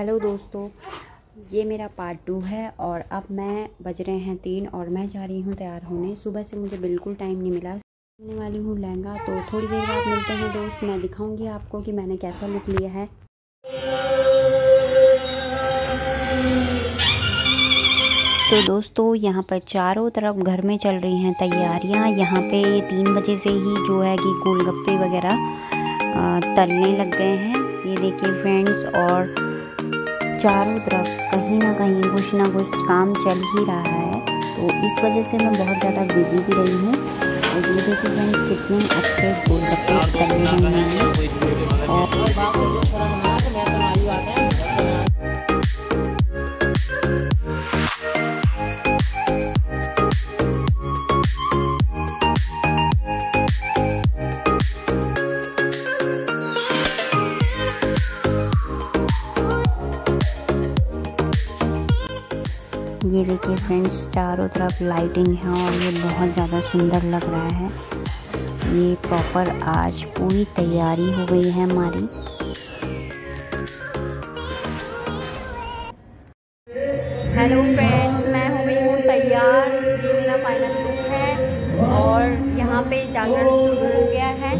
Hello दोस्तों, ये मेरा पार्ट टू है और अब मैं बज रहे हैं तीन और मैं जा रही हूँ तैयार होने। सुबह से मुझे बिल्कुल टाइम नहीं मिला। करने वाली हूँ लहंगा तो थोड़ी देर बाद मिलते हैं दोस्त। मैं दिखाऊँगी आपको कि मैंने कैसा लुक लिया है। तो दोस्तों, यहाँ पर चारों तरफ़ घर में चल रही हैं तैयारियाँ। यहाँ पे तीन बजे से ही जो है कि गोलगप्पे वगैरह तलने लग गए हैं। ये देखिए फ्रेंड्स और चारों तरफ़ कहीं ना कहीं कुछ ना कुछ काम चल ही रहा है। तो इस वजह से मैं बहुत ज़्यादा बिज़ी भी रही हूँ। और ये देखिए फ्रेंड्स कितने अच्छे गोलगप्पे तले हुए हैं। और ये देखिए फ्रेंड्स चारों तरफ़ लाइटिंग है और ये बहुत ज़्यादा सुंदर लग रहा है। ये प्रॉपर आज पूरी तैयारी हो गई है हमारी। हेलो फ्रेंड्स मैं हो गई हूँ तैयार ये मेरा फाइनल लुक है। और यहाँ पे जागरण शुरू हो गया है।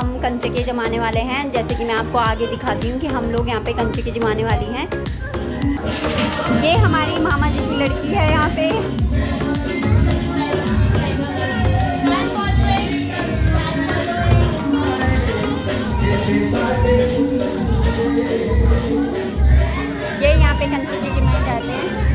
हम कंचे के जमाने वाले हैं। जैसे कि मैं आपको आगे दिखाती हूँ कि हम लोग यहाँ पे कंचे के जमाने वाली हैं। ये हमारी मामा जी की लड़की है यहाँ पे। ये यहाँ पे कंचे के जाते हैं।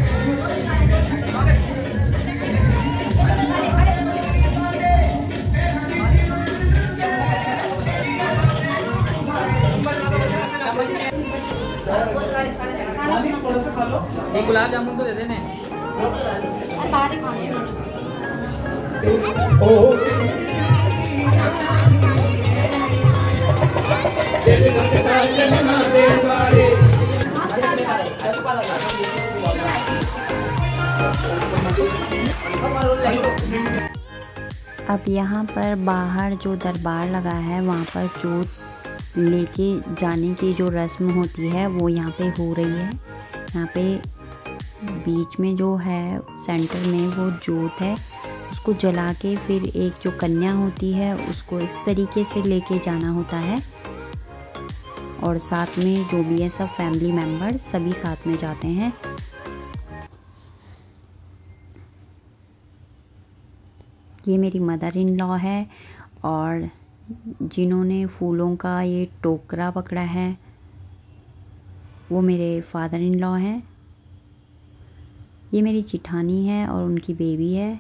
यहाँ पर बाहर जो दरबार लगा है, वहाँ पर जोत लेके जाने की जो रस्म होती है, वो यहाँ पे हो रही है। यहाँ पे बीच में जो है, सेंटर में वो जोत है, उसको जला के फिर एक जो कन्या होती है, उसको इस तरीके से लेके जाना होता है। और साथ में जो भी है, सब फैमिली मेंबर सभी साथ में जाते हैं। ये मेरी मदर इन लॉ है और जिन्होंने फूलों का ये टोकरा पकड़ा है, वो मेरे फादर इन लॉ हैं। ये मेरी चिठानी है और उनकी बेबी है।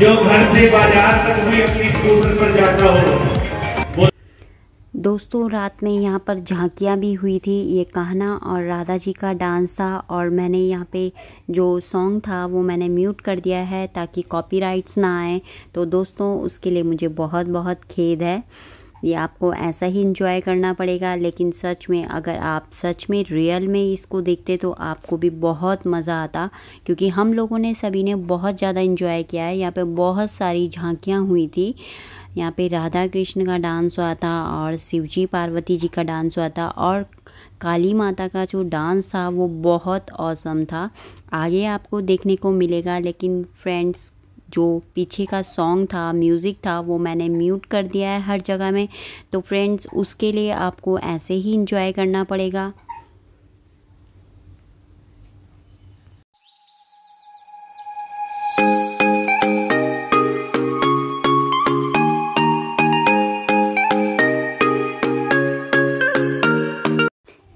जो घर से बाज़ार तक अपनी स्कूटर पर जाता हो। दोस्तों, रात में यहाँ पर झांकियाँ भी हुई थी, ये कहना और राधा जी का डांस था और मैंने यहाँ पे जो सॉन्ग था वो मैंने म्यूट कर दिया है ताकि कॉपीराइट्स ना आए। तो दोस्तों, उसके लिए मुझे बहुत बहुत खेद है। ये आपको ऐसा ही इंजॉय करना पड़ेगा। लेकिन सच में, अगर आप सच में रियल में इसको देखते तो आपको भी बहुत मज़ा आता। क्योंकि हम लोगों ने सभी ने बहुत ज़्यादा इंजॉय किया है। यहाँ पे बहुत सारी झांकियाँ हुई थी। यहाँ पे राधा कृष्ण का डांस हुआ था और शिवजी पार्वती जी का डांस हुआ था और काली माता का जो डांस था वो बहुत औसम था। आगे आपको देखने को मिलेगा, लेकिन फ्रेंड्स जो पीछे का सॉन्ग था म्यूज़िक था, वो मैंने म्यूट कर दिया है हर जगह में। तो फ्रेंड्स उसके लिए आपको ऐसे ही इंजॉय करना पड़ेगा।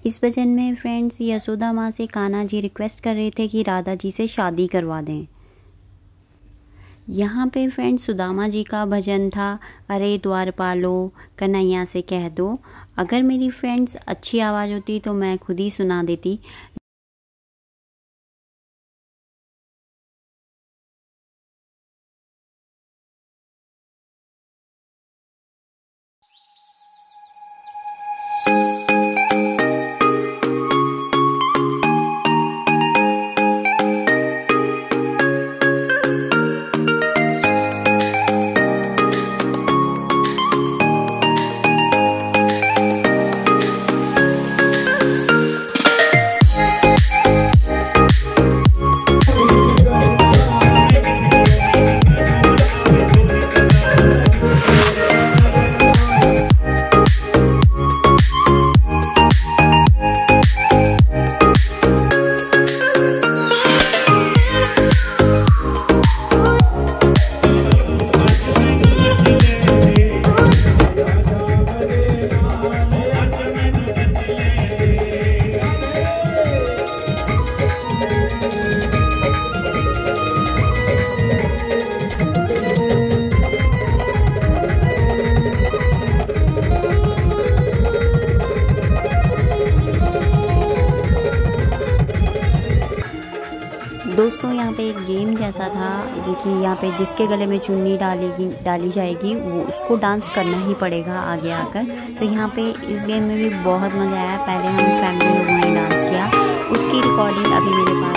इस भजन में फ्रेंड्स यशोदा माँ से कान्हा जी रिक्वेस्ट कर रहे थे कि राधा जी से शादी करवा दें। यहाँ पे फ्रेंड सुदामा जी का भजन था। अरे द्वार पालो, कन्हैया से कह दो। अगर मेरी फ्रेंड्स अच्छी आवाज़ होती तो मैं खुद ही सुना देती। दोस्तों, यहाँ पे एक गेम जैसा था कि यहाँ पे जिसके गले में चुन्नी डालेगी, डाली जाएगी, वो उसको डांस करना ही पड़ेगा आगे आकर। तो यहाँ पे इस गेम में भी बहुत मज़ा आया। पहले हम फैमिली लोगों ने डांस किया। उसकी रिकॉर्डिंग अभी मेरे पास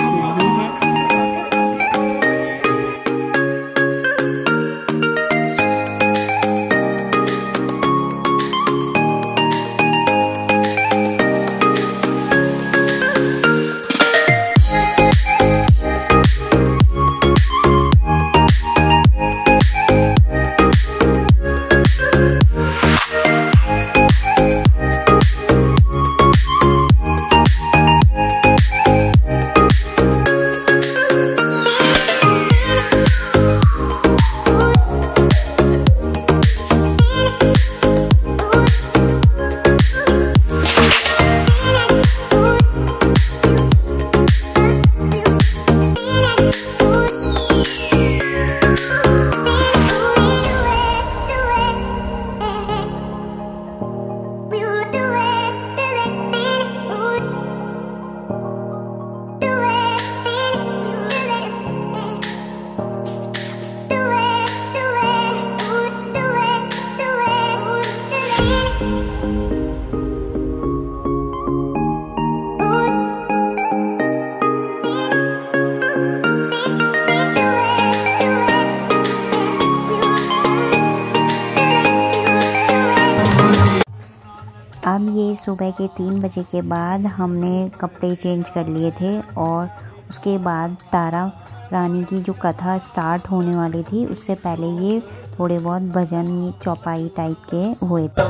सुबह के तीन बजे के बाद हमने कपड़े चेंज कर लिए थे और उसके बाद तारा रानी की जो कथा स्टार्ट होने वाली थी, उससे पहले ये थोड़े बहुत भजन चौपाई टाइप के हुए थे।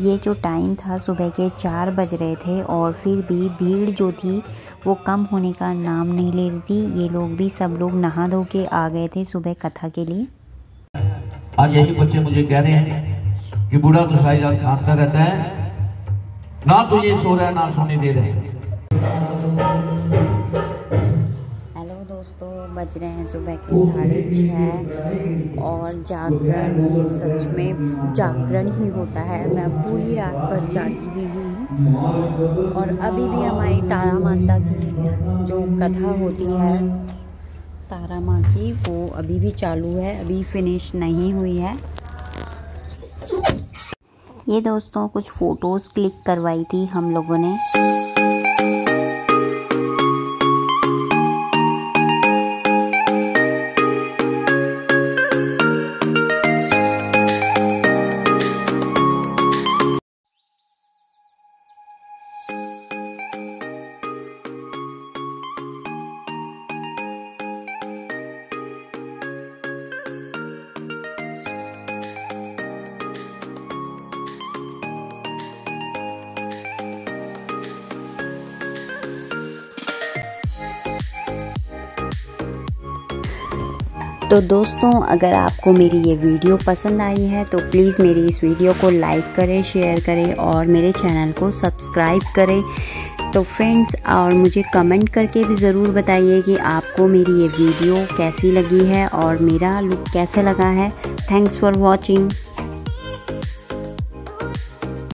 ये जो टाइम था, सुबह के चार बज रहे थे और फिर भी भीड़ जो थी, वो कम होने का नाम नहीं ले रही थी। ये लोग भी सब लोग नहा धो के आ गए थे सुबह कथा के लिए। आज यही बच्चे मुझे कह रहे हैं कि बूढ़ा गुसाईजाद खांसता रहता है, ना तो ये सो रहा है, ना सोने दे रहे हैं। हेलो दोस्तों, बज रहे हैं सुबह के साढ़े छः और जागरण ये सच में जागरण ही होता है। मैं पूरी रात पर जागी भी हुई हूँ और अभी भी हमारी तारा माता की जो कथा होती है तारा माँ की वो अभी भी चालू है, अभी फिनिश नहीं हुई है। ये दोस्तों, कुछ फ़ोटोज़ क्लिक करवाई थी हम लोगों ने। तो दोस्तों, अगर आपको मेरी ये वीडियो पसंद आई है तो प्लीज़ मेरी इस वीडियो को लाइक करें शेयर करें और मेरे चैनल को सब्सक्राइब करें। तो फ्रेंड्स और मुझे कमेंट करके भी ज़रूर बताइए कि आपको मेरी ये वीडियो कैसी लगी है और मेरा लुक कैसे लगा है। Thanks for watching